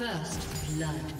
First blood.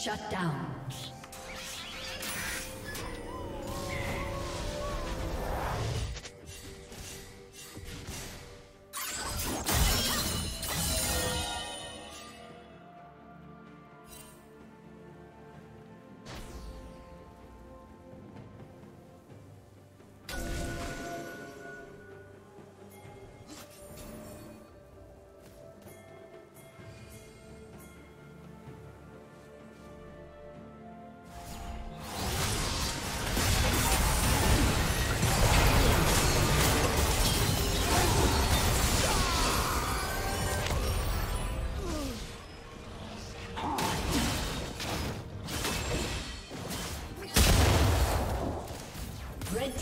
Shut down.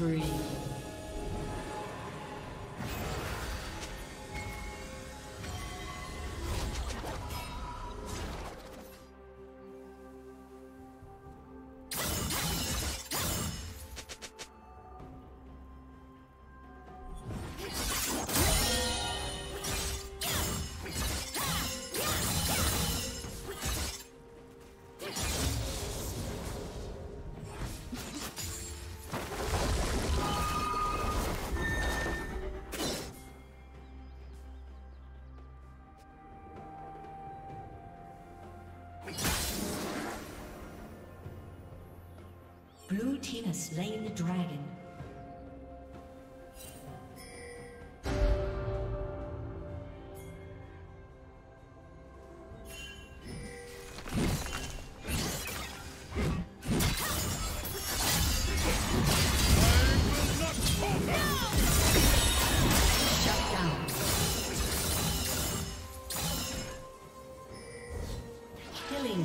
Spree. Team has slain the dragon. Killing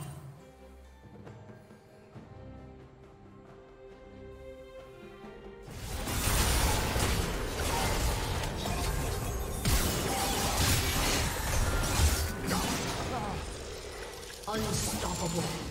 Unstoppable.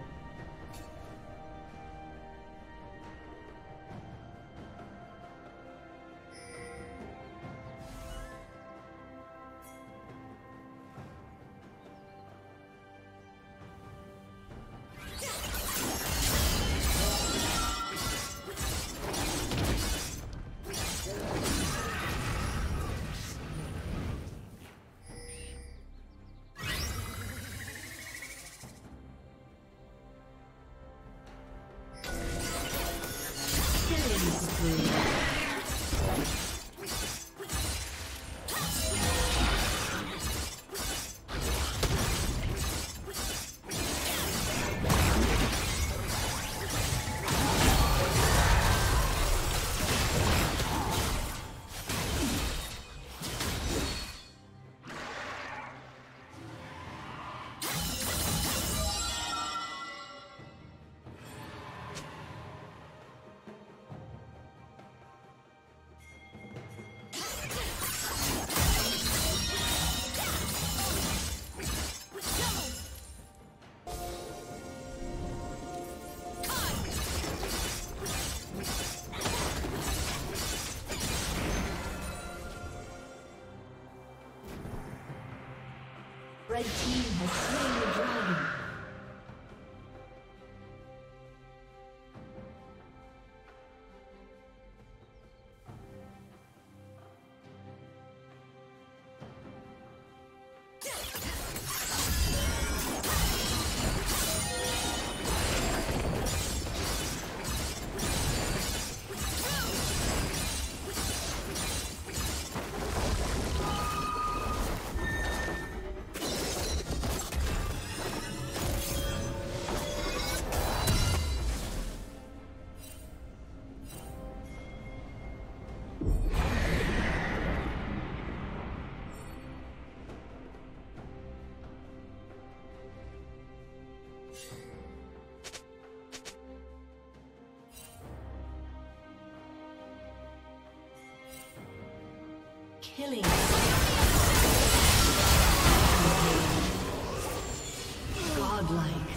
Red team Killing. Godlike.